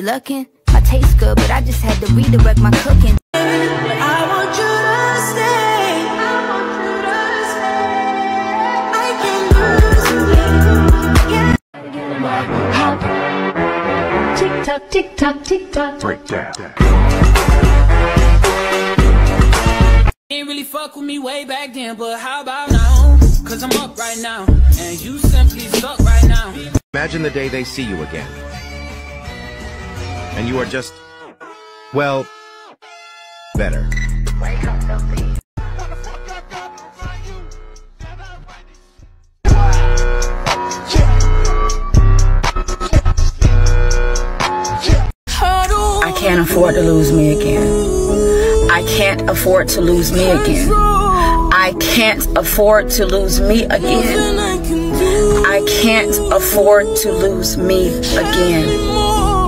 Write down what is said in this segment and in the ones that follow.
You're looking, my taste good, but I just had to redirect my cooking. I want you to stay. I want you to stay. I can lose you. Tick tock, tick tock, tick tock. Breakdown. Didn't really fuck with me way back then, but how about now? Cause I'm up right now, and you simply suck right now. Imagine the day they see you again. And you are just, well, better. I can't afford to lose me again. I can't afford to lose me again. I can't afford to lose me again. I can't afford to lose me again.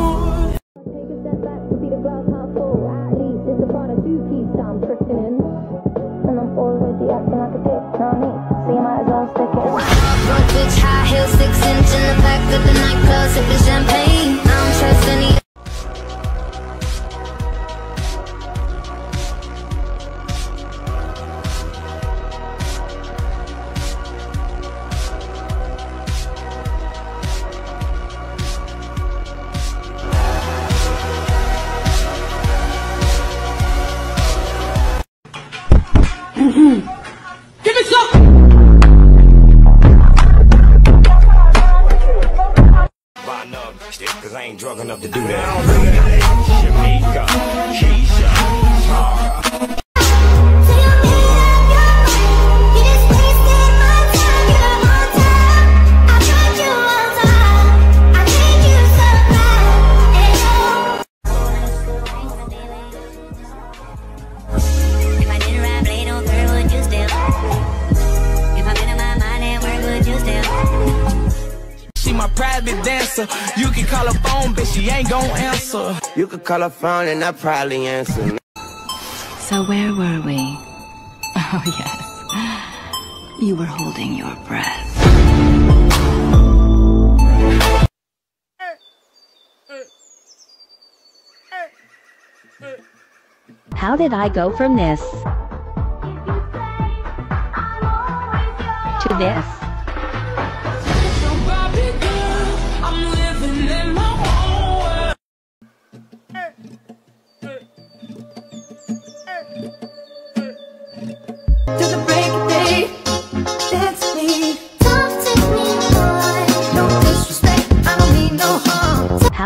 Private dancer. You can call her phone, but she ain't gon' answer. You could call her phone and I probably answer. So where were we? Oh, yes. You were holding your breath. How did I go from this to this?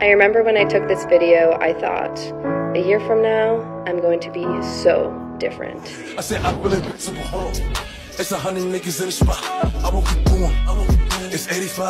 I remember when I took this video, I thought, a year from now, I'm going to be so different. I said I feel invincible. It's a hundred niggas in the spot. I won't keep going. It's 85.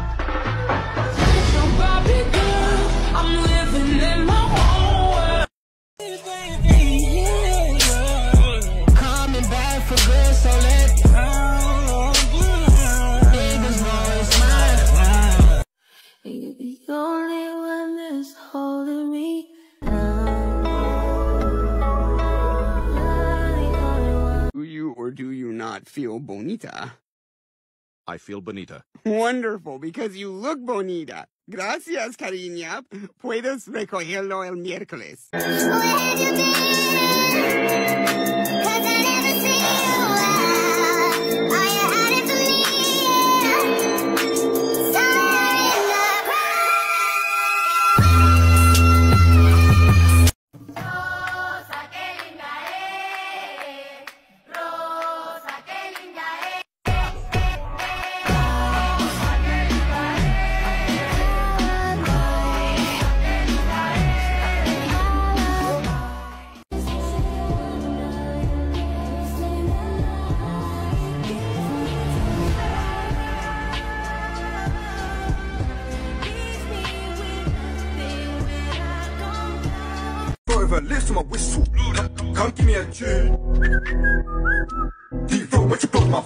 Or do you not feel bonita? I feel bonita. Wonderful, because you look bonita. Gracias, cariña. Puedes recogerlo el miércoles. Forever, listen to my whistle. Come, come give me a tune. Deep throat, what you broke my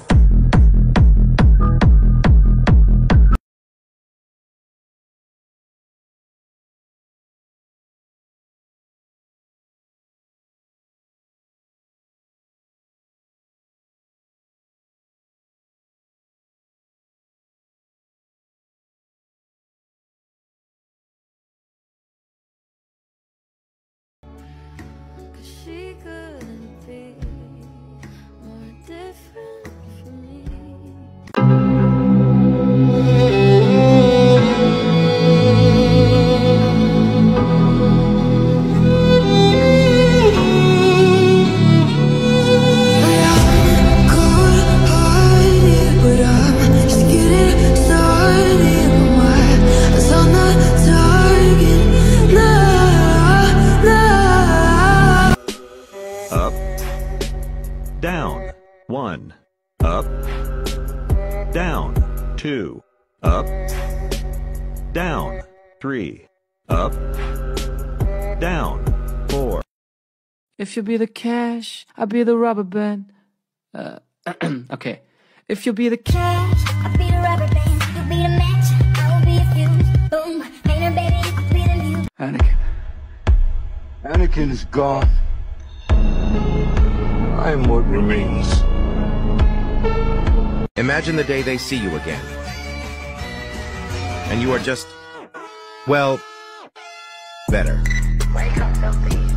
1, up, down, 2, up, down, 3, up, down, 4. If you be the cash, I'll be the rubber band. Uh, okay. If you be the cash, I'll be the rubber band. You be the match, I will be a fuse. Boom, baby, you be the new. Anakin. Anakin is gone. I am what remains. Imagine the day they see you again. And you are just, well, better. It's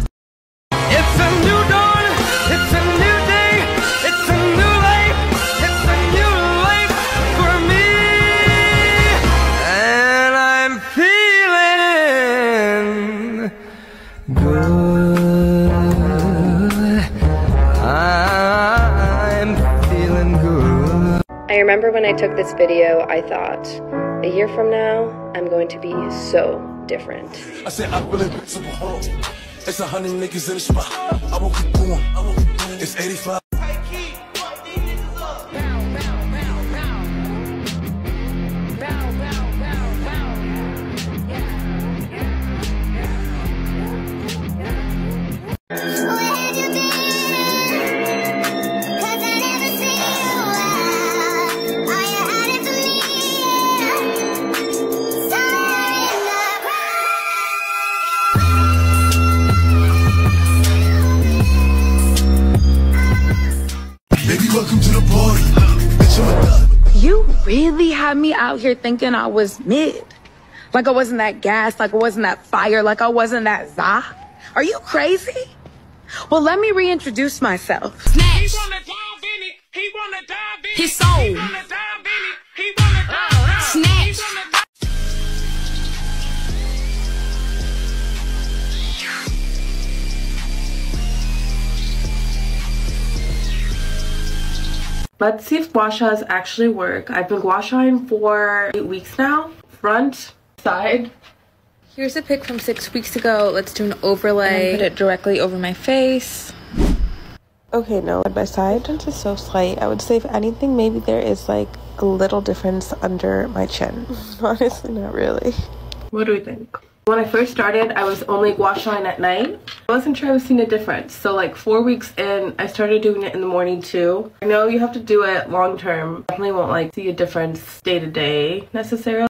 remember when I took this video, I thought, a year from now, I'm going to be so different. I said I. It's a hundred niggas in the spot. I won't keep going. It's 85. Had me out here thinking I was mid. Like I wasn't that gas, like I wasn't that fire, like I wasn't that za. Are you crazy? Well, let me reintroduce myself. Snatch. His soul. Let's see if gua shas actually work. I've been gua shaing for eight weeks now. Front, side. Here's a pic from six weeks ago. Let's do an overlay. And put it directly over my face. Okay, no, by side difference is so slight. I would say if anything, maybe there is like a little difference under my chin. Honestly, not really. What do we think? When I first started, I was only gua shaing at night. I wasn't sure I was seeing a difference. So like four weeks in, I started doing it in the morning too. I know you have to do it long term. Definitely won't like see a difference day to day necessarily.